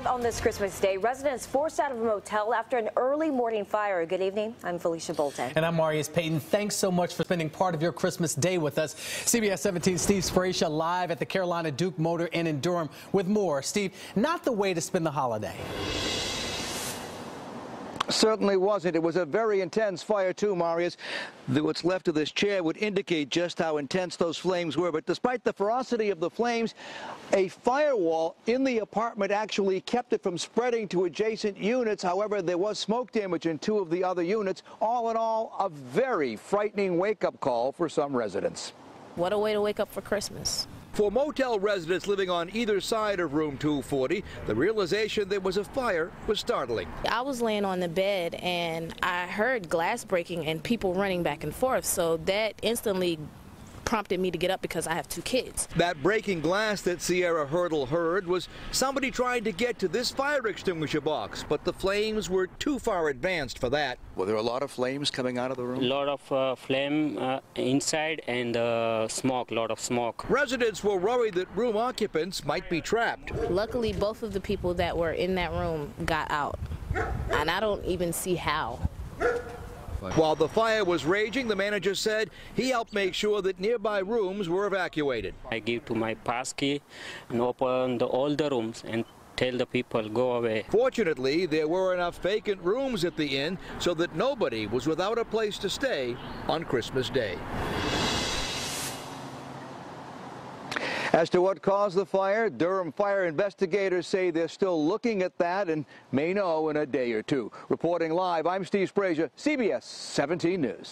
Live on this Christmas Day, residents forced out of a motel after an early morning fire. Good evening. I'm Felicia Bolte. And I'm Marius Payton. Thanks so much for spending part of your Christmas day with us. CBS 17 Steve Sbraccia live at the Carolina Duke Motor Inn in Durham with more. Steve, not the way to spend the holiday. Certainly wasn't. It was a very intense fire, too, Marius. What's left of this chair would indicate just how intense those flames were. But despite the ferocity of the flames, a firewall in the apartment actually kept it from spreading to adjacent units. However, there was smoke damage in two of the other units. All in all, a very frightening wake-up call for some residents. What a way to wake up for Christmas. For motel residents living on either side of room 240, the realization there was a fire was startling. I was laying on the bed and I heard glass breaking and people running back and forth, so that instantly prompted me to get up because I have two kids. That breaking glass that Sierra Hurdle heard was somebody trying to get to this fire extinguisher box, but the flames were too far advanced for that. Were there a lot of flames coming out of the room? A lot of uh, flame uh, inside and uh, smoke, a lot of smoke. Residents were worried that room occupants might be trapped. Luckily, both of the people that were in that room got out, and I don't even see how. While the fire was raging, the manager said he helped make sure that nearby rooms were evacuated. I give to my pass key and open the, all the rooms and tell the people go away. Fortunately, there were enough vacant rooms at the inn so that nobody was without a place to stay on Christmas Day. As to what caused the fire, Durham fire investigators say they're still looking at that and may know in a day or two. Reporting live, I'm Steve Sbraccia, CBS 17 News.